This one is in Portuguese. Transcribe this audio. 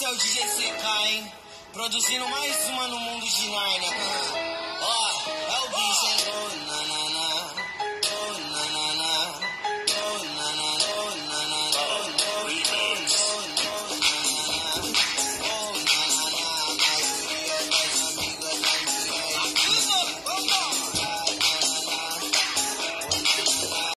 Esse é o DJ CK, hein? Produzindo mais uma no mundo de